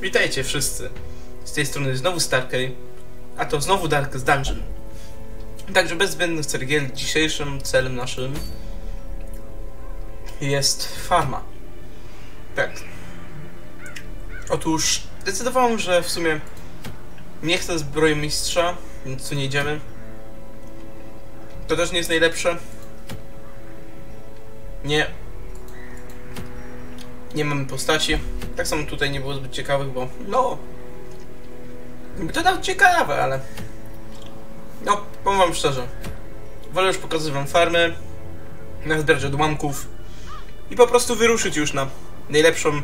Witajcie wszyscy. Z tej strony znowu Starkey, a to znowu Darkest Dungeon. Także bez zbędnych cergiel, dzisiejszym celem naszym jest farma. Tak. Otóż zdecydowałem, że w sumie nie chcę zbrojmistrza, więc tu nie idziemy. To też nie jest najlepsze. Nie. Nie mamy postaci. Tak samo tutaj nie było zbyt ciekawych, bo no... To nawet ciekawe, ale... No, powiem wam szczerze. Wolę już pokazać wam farmę, nazbierać odłamków i po prostu wyruszyć już na najlepszą,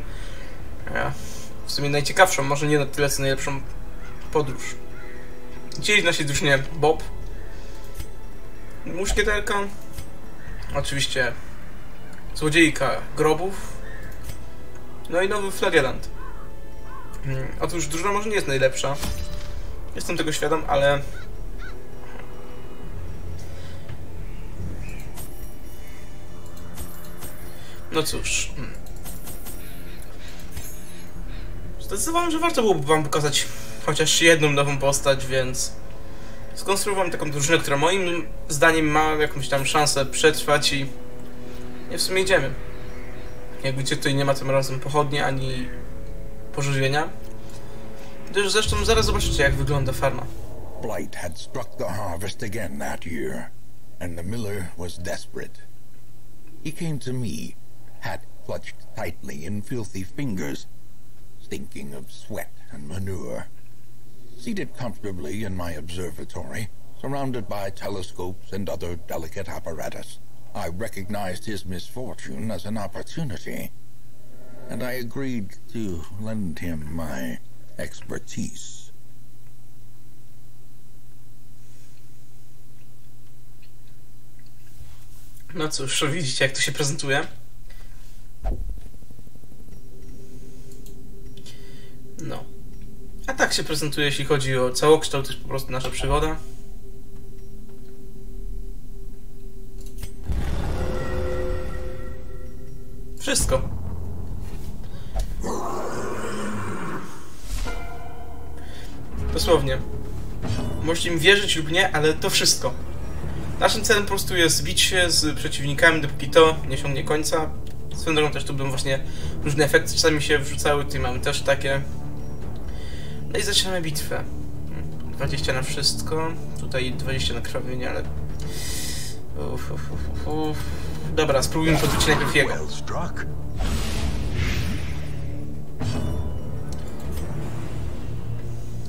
e, w sumie najciekawszą, może nie na tyle co najlepszą podróż. W naszej drużynie Bob, muszkieterka, oczywiście złodziejka grobów, no i nowy flagelant. Hmm, Otóż drużyna może nie jest najlepsza, jestem tego świadom, ale No cóż. hmm. Zdecydowałem, że warto byłoby wam pokazać chociaż jedną nową postać, więc skonstruowałem taką drużynę, która moim zdaniem ma jakąś tam szansę przetrwać i nie w sumie idziemy. Jak widzicie, tutaj nie ma tym razem pochodni ani pożywienia. Gdyż zresztą zaraz zobaczycie, jak wygląda farma. Blight had struck the harvest again that year, and the miller was desperate. He came to me, hat clutched tightly in filthy fingers, stinking of sweat and manure. Seated comfortably in my observatory, surrounded by telescopes and other delicate apparatus, I recognized his misfortune as an opportunity, and I agreed to lend him my expertise. No cóż, widzicie, jak to się prezentuje. No. A tak się prezentuje, jeśli chodzi o całokształt, to jest po prostu nasza przygoda. Wszystko. Dosłownie. Możecie mi wierzyć lub nie, ale to wszystko. Naszym celem po prostu jest bić się z przeciwnikami, dopóki to nie osiągnie końca. Swoją drogą też tu będą właśnie różne efekty czasami się wrzucały, tutaj mamy też takie. No i zaczynamy bitwę. 20 na wszystko, tutaj 20 na krwawienie, ale... Uf, uf, uf, uf. Dobra, spróbujmy podbić najpierw jego.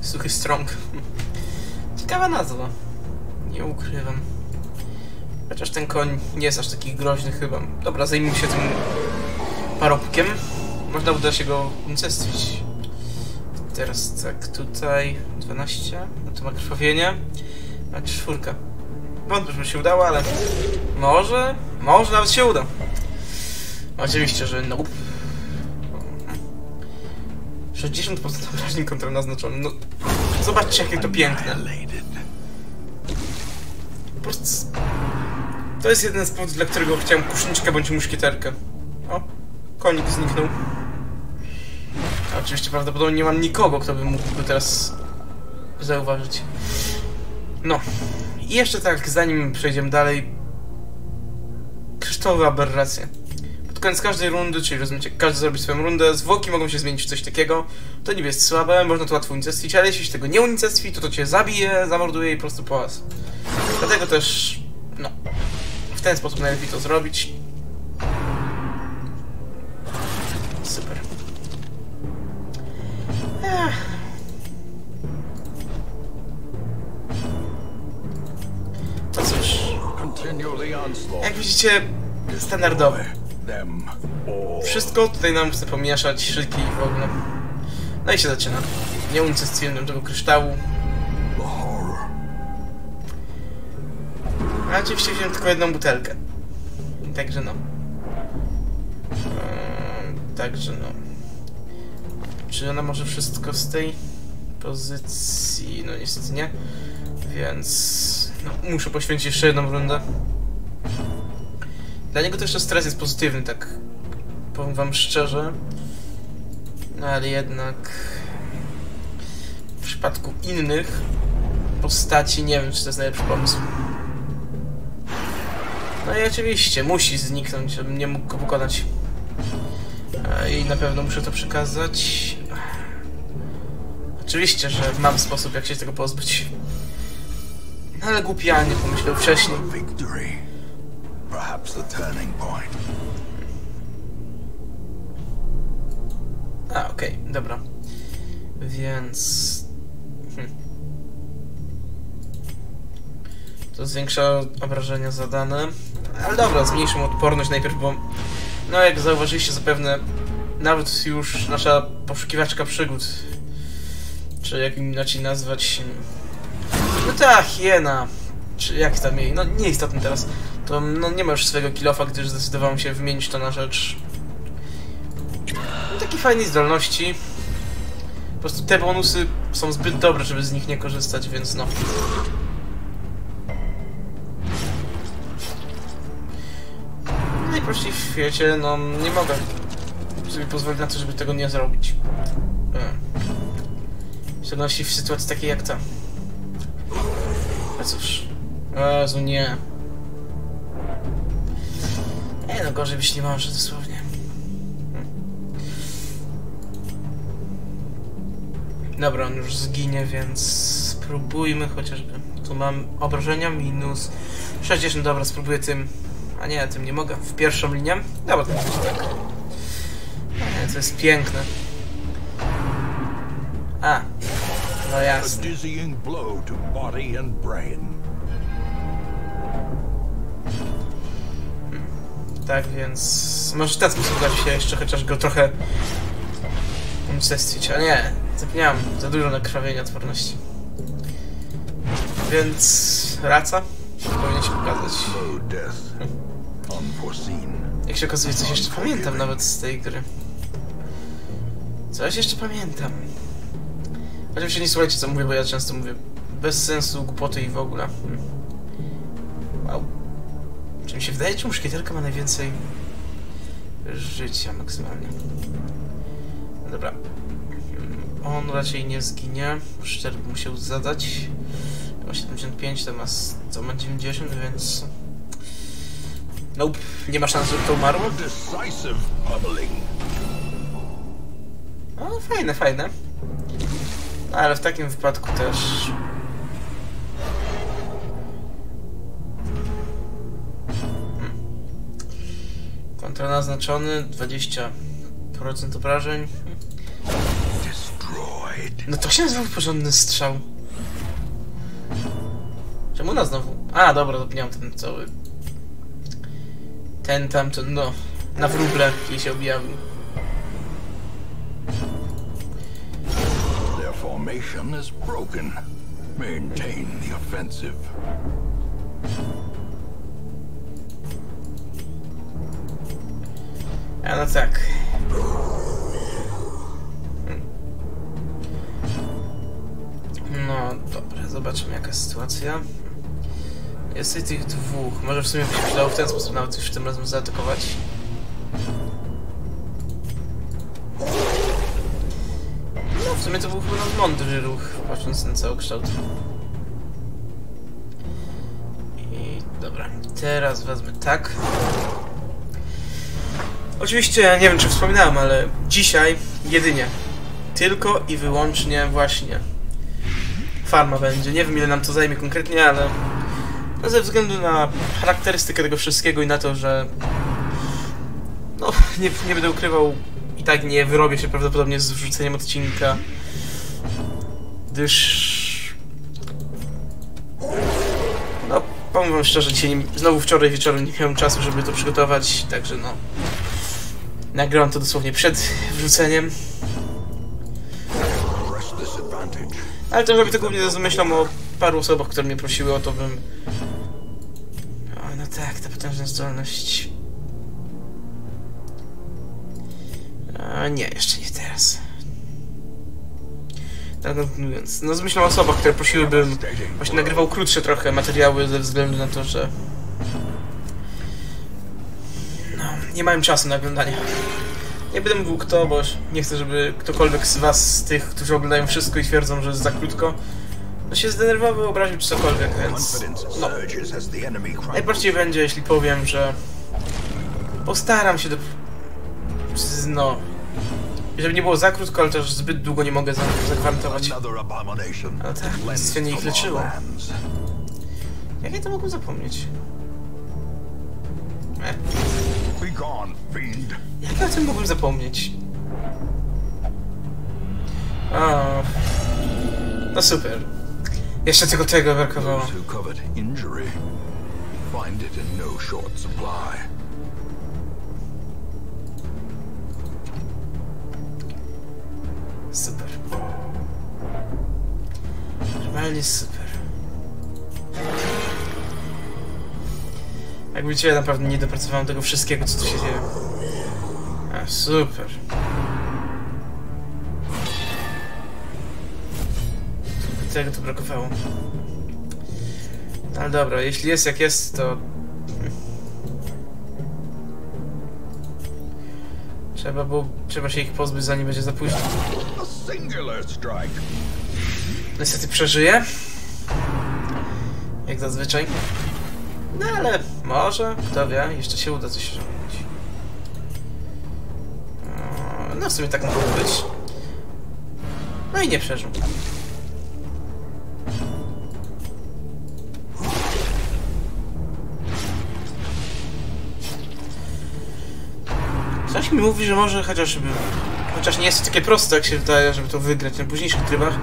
Suchy strąg. Ciekawa nazwa. Nie ukrywam. Chociaż ten koń nie jest aż taki groźny chyba. Dobra, zajmijmy się tym parobkiem. Można uda się go unicestwić. Teraz tak, tutaj 12. No to ma krwawienie. A czwórka. Wątpię, żeby się udało, ale może, może nawet się uda. Oczywiście, że no. 60% obrażeń kontra naznaczony. No, zobaczcie, jakie to piękne. Po prostu... To jest jeden z powodów, dla którego chciałem kuszniczkę bądź muszkieterkę. O, konik zniknął. Oczywiście prawdopodobnie nie mam nikogo, kto by mógł go teraz zauważyć. No. I jeszcze tak, zanim przejdziemy dalej. Kryształowe aberracje. Pod koniec każdej rundy, czyli rozumiecie, każdy zrobi swoją rundę, zwłoki mogą się zmienić w coś takiego. To niby jest słabe, można to łatwo unicestwić, ale jeśli się tego nie unicestwi, to to cię zabije, zamorduje i po prostu po was. Dlatego też, no, w ten sposób najlepiej to zrobić. Super. Ech. Jak widzicie, standardowe. Wszystko tutaj nam chce pomieszać, szyki i w ogóle. No i się zaczyna. Nie unicestwiłem tego kryształu. A oczywiście wziąłem tylko jedną butelkę. Także no. Eee, także no. Czy ona może wszystko z tej pozycji? No niestety nie. Więc no, muszę poświęcić jeszcze jedną rundę. Dla niego też ten stres jest pozytywny, tak powiem wam szczerze. No ale jednak przypadku innych postaci nie wiem, czy to jest najlepszy pomysł. No i oczywiście, musi zniknąć, żebym nie mógł go pokonać. I na pewno muszę to przekazać. Oczywiście, że mam sposób, jak się tego pozbyć. No ale głupi ja nie pomyślał wcześniej. Perhaps the turning point. A, okej, dobra. Więc... Hmm. To zwiększa obrażenia zadane. Ale dobra, zmniejszą odporność najpierw, bo... No, jak zauważyliście zapewne, nawet już nasza poszukiwaczka przygód, czy jak inaczej nazwać... No ta hiena, czy jak tam jej, no nieistotne teraz, to no, nie ma już swojego kilofa, gdyż zdecydowałem się wymienić to na rzecz no, takiej fajnej zdolności. Po prostu te bonusy są zbyt dobre, żeby z nich nie korzystać, więc no. Najprościej w świecie, no nie mogę sobie pozwolić na to, żeby tego nie zrobić. W szczególności w sytuacji takiej jak ta. A cóż. Jezu, nie. Gorzej byś nie może, dosłownie. Dobra, on już zginie, więc spróbujmy chociażby. Tu mam obrażenia minus 60, dobra, spróbuję tym. A nie, tym nie mogę. W pierwszą linię? Dobra, to będzie tak. Nie, to jest piękne. A, no jasne. Tak więc może w ten sposób mi się jeszcze chociaż go trochę unicestwić, a nie, zapomniałem, za dużo nakrwawienia odporności. Więc raca powinien się pokazać. Unforeseen. Jak się okazuje, coś jeszcze pamiętam nawet z tej gry. Coś jeszcze pamiętam. Oczywiście nie słuchajcie co mówię, bo ja często mówię bez sensu, głupoty i w ogóle. Mi się wydaje, czy muszkieterka ma najwięcej życia maksymalnie? Dobra. On raczej nie zginie. Szczer bym musiał zadać. Ma 75, to ma, to ma 90, więc... Nope, nie ma szans, żeby to umarło. No, fajne, fajne. No, ale w takim wypadku też... Kontra naznaczony, 20% obrażeń. No to się nazywał porządny strzał. Czemu na znowu? A, dobra, zapomniałem ten cały... Ten tamten, no... Na wróble, który się objawił. Their formation is broken. Maintain the offensive. A no tak. No dobra, zobaczymy jaka sytuacja. Jest tych dwóch. Może w sumie by się przydało w ten sposób nawet już tym razem zaatakować. No w sumie to był chyba mądry ruch, patrząc na cały kształt. I dobra, teraz wezmę tak. Oczywiście, nie wiem czy wspominałem, ale dzisiaj jedynie, tylko i wyłącznie właśnie farma będzie. Nie wiem ile nam to zajmie konkretnie, ale no, ze względu na charakterystykę tego wszystkiego i na to, że no nie, nie będę ukrywał i tak nie wyrobię się prawdopodobnie z wrzuceniem odcinka, gdyż no powiem wam szczerze, dzisiaj znowu wczoraj wieczorem nie miałem czasu, żeby to przygotować, także no Nagrałem to dosłownie przed wrzuceniem. Ale też robię to głównie z myślą o paru osobach, które mnie prosiły o to, bym... O, no tak, ta potężna zdolność... A, nie, jeszcze nie teraz. Tak kontynuując. No z myślą o osobach, które prosiły, bym właśnie nagrywał krótsze trochę materiały ze względu na to, że... nie mają czasu na oglądanie Nie będę mówił kto, bo nie chcę, żeby ktokolwiek z was, z tych, którzy oglądają wszystko i twierdzą, że jest za krótko, no się zdenerwował, obraził czy cokolwiek, więc... No, najprościej będzie, jeśli powiem, że... Postaram się do... no... Żeby nie było za krótko, ale też zbyt długo nie mogę za- zagwarantować. Ale tak, stwienie ich leczyło. Jak ja to mogłem zapomnieć? E, fiend. Jak ja o tym mogłem zapomnieć? O, no super. Jeszcze tylko tego brakowało. Those who covet injury find it in no short supply. Super. Normalnie super. Jak widzicie, ja naprawdę nie dopracowałem tego wszystkiego, co tu się dzieje. A, super. Tylko Tego tu brakowało. No Ale dobra, jeśli jest jak jest, to... Trzeba było... Trzeba się ich pozbyć, zanim będzie za późno. Niestety przeżyję. Jak zazwyczaj. No ale może, kto wie, jeszcze się uda coś zrobić. No w sumie tak mogło być. No i nie przeżył. Coś mi mówi, że może chociażby... Chociaż nie jest to takie proste, jak się wydaje, żeby to wygrać na późniejszych trybach,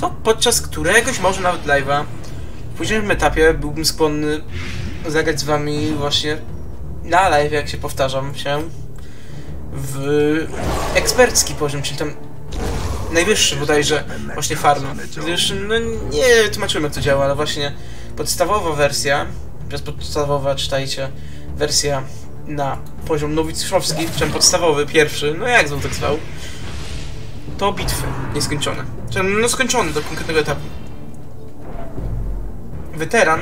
to podczas któregoś może nawet live'a w późniejszym etapie byłbym skłonny zagrać z wami właśnie na live, jak się powtarzam się, w ekspercki poziom, czyli tam najwyższy bodajże właśnie farmy. Gdyż, no nie tłumaczyłem jak to działa, ale właśnie podstawowa wersja, przez podstawowa czytajcie, wersja na poziom nowicjuszowski, czym podstawowy, pierwszy, no jak zwał tak zwał, to bitwy nieskończone. Czyli no skończone do konkretnego etapu. Weteran,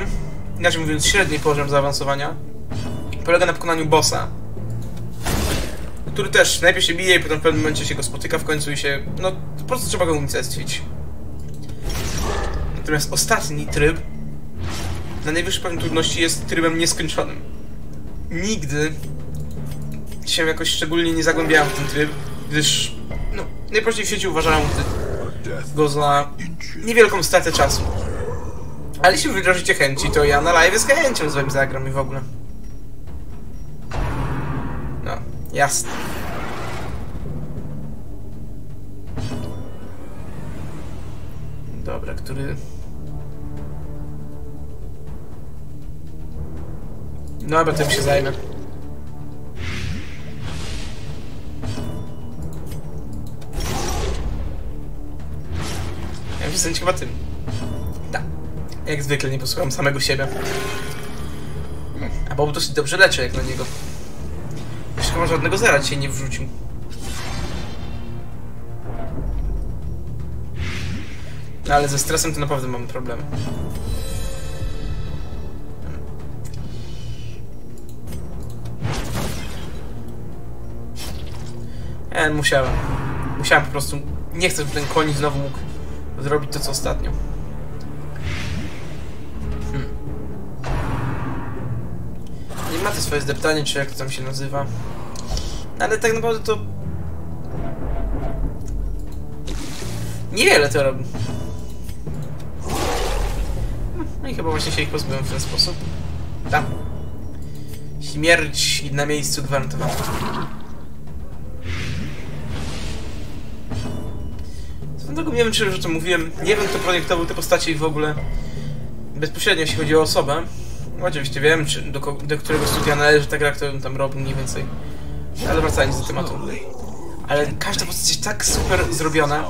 inaczej mówiąc średni poziom zaawansowania, polega na pokonaniu bossa, który też najpierw się bije i potem w pewnym momencie się go spotyka w końcu i się... no po prostu trzeba go unicestwić. Natomiast ostatni tryb na najwyższy poziom trudności jest trybem nieskończonym. Nigdy się jakoś szczególnie nie zagłębiałem w ten tryb, gdyż no, najprościej w sieci uważałem go za niewielką stratę czasu. Ale jeśli wyrażycie chęci, to ja na live z chęcią z wami zagram i w ogóle. No, jasne. Dobra, który... No, ale tym się zajmę. Ja jestem chyba tym. Jak zwykle nie posłucham samego siebie. A Bob dosyć dobrze leczy jak na niego. Chyba żadnego zera dzisiaj nie wrzucił. No ale ze stresem to naprawdę mamy problemy. Ja musiałem. Musiałem po prostu. Nie chcę, żeby ten koń znowu mógł zrobić to, co ostatnio. Ma to swoje zdeptanie, czy jak to tam się nazywa. No, Ale tak naprawdę to... Niewiele to robi. No i chyba właśnie się ich pozbyłem w ten sposób. Tam. Śmierć na miejscu gwarantowana. Drogą nie wiem, czy już o tym mówiłem. Nie wiem, kto projektował te postacie i w ogóle bezpośrednio, jeśli chodzi o osobę. No, Oczywiście wiem, czy do, do którego studia należy ta gra, kto ją tam robił mniej więcej. Ale wracając do tematu. Ale każda postać jest tak super zrobiona.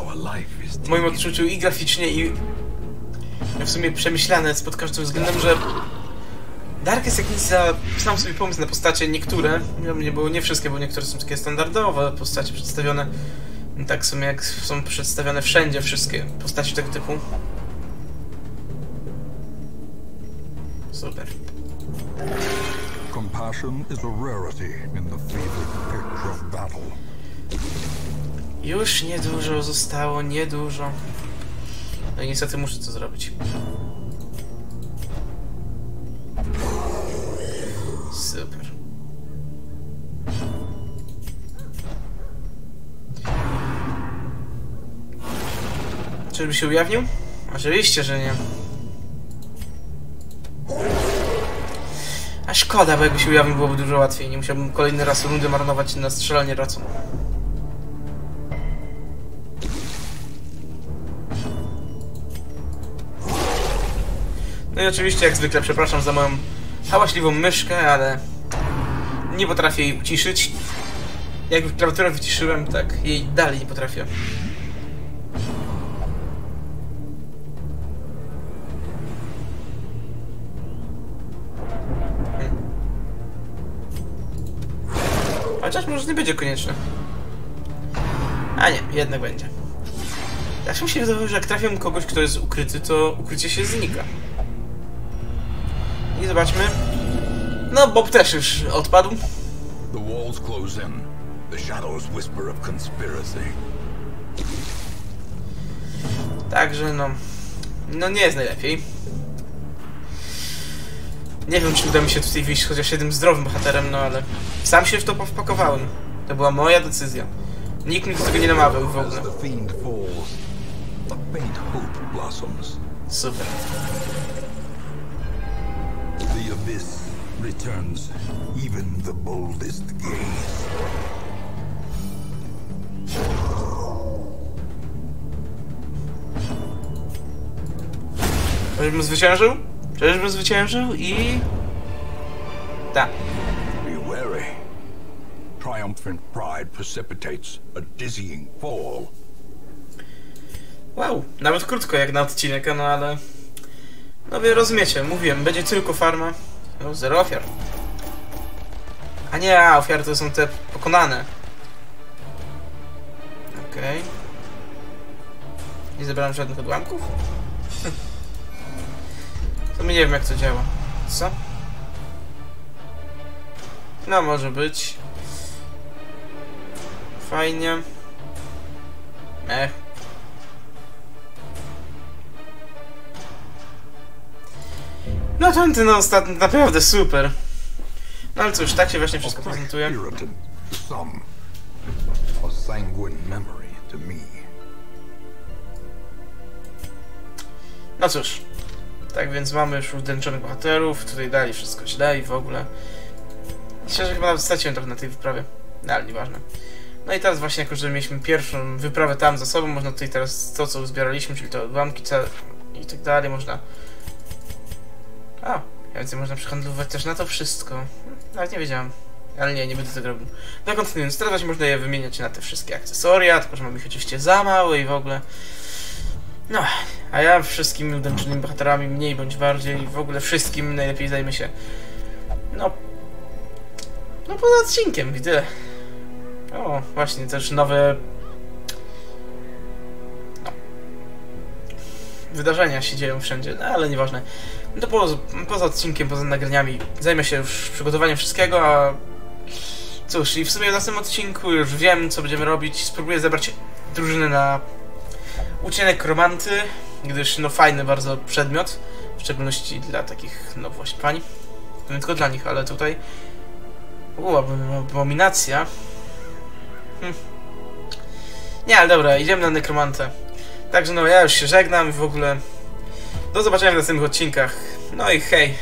W moim odczuciu i graficznie, i w sumie przemyślane pod każdym względem, że Dark jest jakiś za sam sobie pomysł na postacie, niektóre, nie, nie było nie wszystkie, bo niektóre są takie standardowe postacie przedstawione, tak w sumie jak są przedstawione wszędzie wszystkie postaci tego typu. Super. Compassion is a rarity in the fevered pitch of battle. Już niedużo zostało, niedużo. No i niestety muszę to zrobić. Super. Czyżby się ujawnił? Oczywiście, że nie. Szkoda, bo jakby się ujawnił byłoby dużo łatwiej. Nie musiałbym kolejny raz rundy marnować na strzelanie racą. No i oczywiście, jak zwykle, przepraszam za moją hałaśliwą myszkę, ale nie potrafię jej uciszyć. Jak klawiaturę wyciszyłem, tak jej dalej nie potrafię. Może nie będzie konieczne. A nie, jednak będzie. Jak mi się wydawało, że jak trafiam kogoś, kto jest ukryty, to ukrycie się znika. I zobaczmy. No, Bob też już odpadł. The walls close in. The shadows whisper of conspiracy. Także no. No nie jest najlepiej. Nie wiem, czy uda mi się tutaj wyjść chociaż jednym zdrowym bohaterem, no ale sam się w to wpakowałem. To była moja decyzja. Nikt mi do tego nie namawiał w ogóle. Super. The abyss returns even the boldest gaze. Czyżbym zwyciężył? Czyżbym zwyciężył i... Tak. Be wary. Triumphant pride precipitates a dizzying fall. Wow, nawet krótko jak na odcinek, no ale... No wy rozumiecie, mówiłem, będzie tylko farma. No, zero ofiar. A nie, a ofiary to są te pokonane. Okej. Nie zebrałem żadnych odłamków? To mi nie wiem jak to działa. Co? No, może być. Fajnie. Ech. No tamten no, ostatni naprawdę super. No ale cóż, tak się właśnie wszystko prezentuje. No cóż. Tak więc mamy już udręczonych bohaterów, tutaj dali wszystko źle i w ogóle. Szczerze chyba nawet straciłem trochę na tej wyprawie. No ale nieważne. No i teraz właśnie jako, że mieliśmy pierwszą wyprawę tam za sobą, można tutaj teraz to, co uzbieraliśmy, czyli te odłamki i tak dalej, można... A, więcej można przehandlować też na to wszystko. Nawet nie wiedziałem. Ale nie, nie będę tego robił. No kontynuując, teraz właśnie można je wymieniać na te wszystkie akcesoria, tylko że mam ich oczywiście za małe i w ogóle... No, a ja wszystkimi udęczonymi bohaterami mniej bądź bardziej, w ogóle wszystkim najlepiej zajmę się. No. No poza odcinkiem, tyle. O, właśnie, też nowe. No. Wydarzenia się dzieją wszędzie, no ale nieważne. No poza, poza odcinkiem, poza nagraniami zajmę się już przygotowaniem wszystkiego, a cóż, i w sumie w następnym odcinku już wiem, co będziemy robić. Spróbuję zebrać drużynę na ucienek romanty, gdyż no fajny bardzo przedmiot, w szczególności dla takich, no właśnie pań. Nie tylko dla nich, ale tutaj ab- abominacja. Hm. Nie, ale dobra, idziemy na nekromantę. Także no, ja już się żegnam i w ogóle do zobaczenia w następnych odcinkach. No i hej.